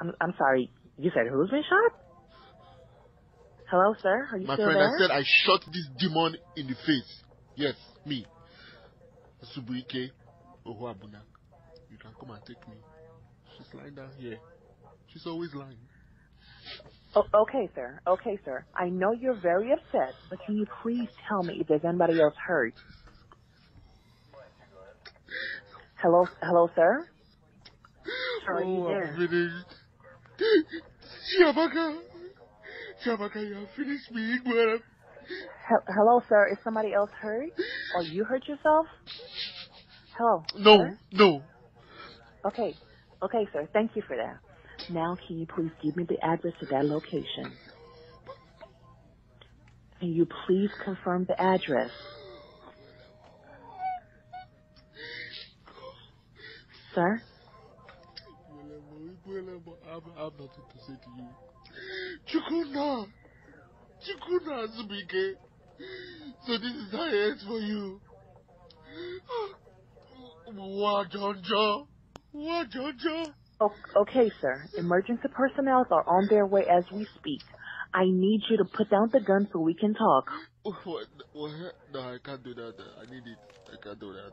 I'm I'm sorry. You said who's been shot? Hello, sir. Are you My still friend, there? I said I shot this demon in the face. Yes, me. Subuike Ohuabuna. You can come and take me. She's lying down here. She's always lying. Oh, okay, sir. Okay, sir. I know you're very upset, but can you please tell me if there's anybody else hurt? Hello, hello, sir. Sir, are you oh, there? Shabaka. Shabaka, you finished me. He- hello, sir. Is somebody else hurt? Or you hurt yourself? Hello. No, sir? no. Okay. Okay, sir. Thank you for that. Now, can you please give me the address of that location? Can you please confirm the address? Sir? I have, nothing to say to you. Chukuna! Chukuna Zubike! So this is how it for you. What, Jonjo? What, Jonjo? O- okay, sir. Emergency personnel are on their way as we speak. I need you to put down the gun so we can talk. What, what? No, I can't do that. I need it. I can't do that.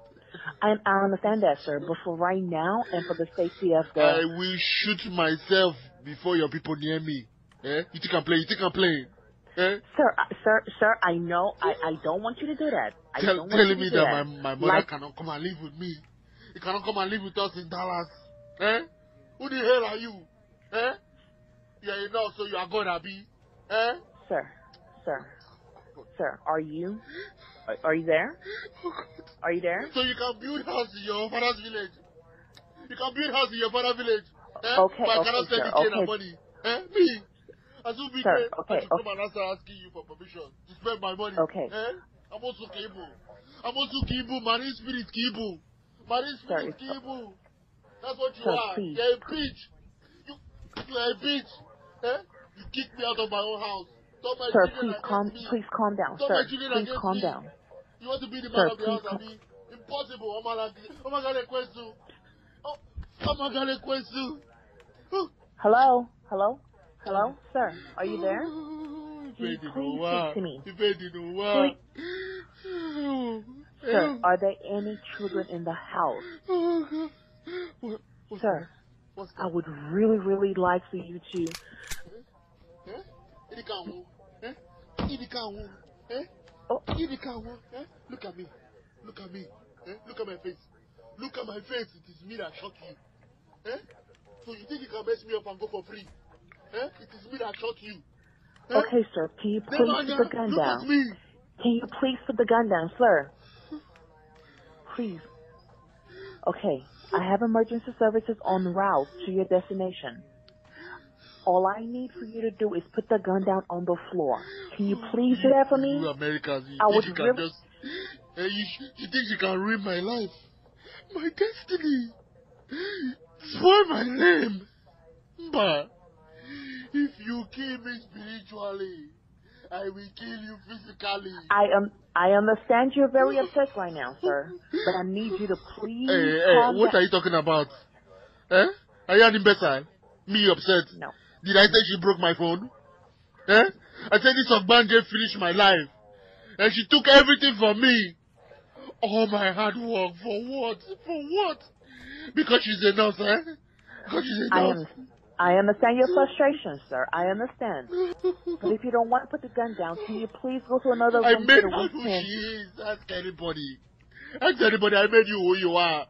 I, I understand that, sir, but for right now and for the safety of the... I will shoot myself before your people near me. Eh? You think I'm playing? You think I'm playing? Eh? Sir, uh, sir, sir, I know. I, I don't want you to do that. I Tell, don't want you telling to me do that, that. my, my mother Like- cannot come and live with me. He cannot come and live with us in Dallas. Eh? Who the hell are you? Eh? You're enough, so you are gonna be. Eh? Sir, sir, sir, are you? Are, are you there? Are you there? So you can build house in your father's village. You can build house in your father's village. Eh? Okay, but I cannot send sir, okay. money. Eh? Me? As you be Sir, okay, I should come and answer asking you for permission to spend my money. Okay. Eh? I'm also Kibu. I'm also Kibu. Marine spirit Kibu. Marine spirit it's- Kibu. That's what you Sir, are. please. You're a bitch. You, you're a bitch. Eh? You kicked me out of my own house. My Sir, please calm, please calm down, sir. Please calm me. down. You want to be the Sir, of the house, Abi? Impossible. Oh my God. Oh Ekwesu. Oh, my God, Ekwesu. Hello, hello, hello, sir. Are you there? Please speak to me. Sir, are there any children in the house? Oh, God. What, what's Sir, I would really, really like for you to. Idika. Eh? Idika anwụ. Eh? Oh, Idika. Eh? Look at me. Look at me. Eh? Look at my face. Look at my face. It is me that shot you. Eh? So you think you can mess me up and go for free? Eh? It is me that shot you. Eh? okay, sir. Can you please put the gun look down? Can you please put the gun down, sir? Please. Okay, I have emergency services on route to your destination. All I need for you to do is put the gun down on the floor. Can you please do that for me? You Americans, you I think would you can just... Eh, you, you think you can ruin my life? My destiny? Spoil my name? But if you kill me spiritually, I will kill you physically. I um I understand you're very upset right now, sir, but I need you to please Hey, hey, what down. are you talking about? Eh? Are you any better? Me upset? No. Did I say she broke my phone? Eh? I said this Ogbanje finished my life. And she took everything from me. All my hard work. For what? For what? Because she's a nurse, eh? Because she's a I nurse. I understand your frustration, sir. I understand. But if you don't want to put the gun down, can you please go to another I room made so her who she is. Ask anybody. Ask anybody. I made you who you are.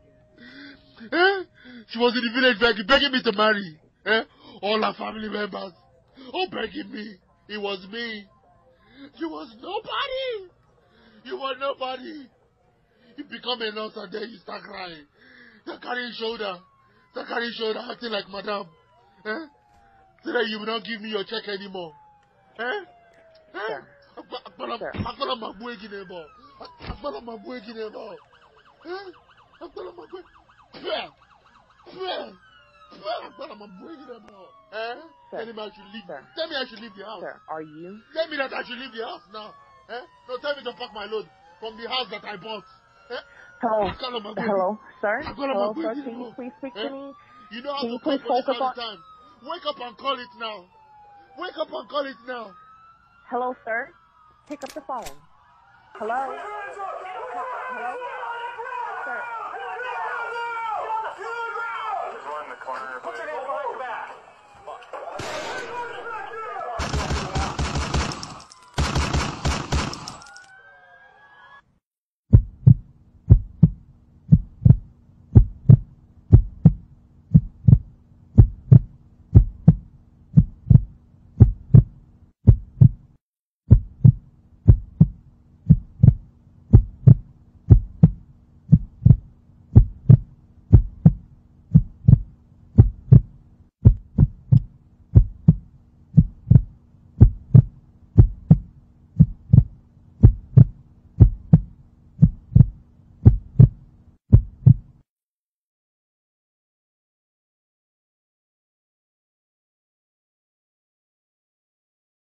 Eh? She was in the village begging, begging me to marry. Eh? All her family members. Oh, begging me. It was me. You was nobody. You were nobody. You become a nurse and then you start crying. Start carrying shoulder. Start carrying shoulder, acting like madam. Eh? So that you will not give me your check anymore. Eh? Eh? Agbala- magbu egi n'ebe ọ. Agbala magbu egi n'ebe ọ. Eh? Agbala magbu Pfeh! Pfeh! Pfeh! Agbala magbu egi n'ebe ọ. Eh? Sir. Tell me I should leave. Sir. Tell me I should leave the house. Sir, are you Tell me that I should leave the house now. Eh? No, tell me to pack my load from the house that I bought. Eh? Hello Agbala magbu egi. Hello, sir? Hello, sir, can you please speak Eh? to me? You know how Can to you call please police focus all on- the time. Wake up and call it now. Wake up and call it now. Hello, sir. Pick up the phone. Hello? Hello? Sir corner. Put your hand behind your back.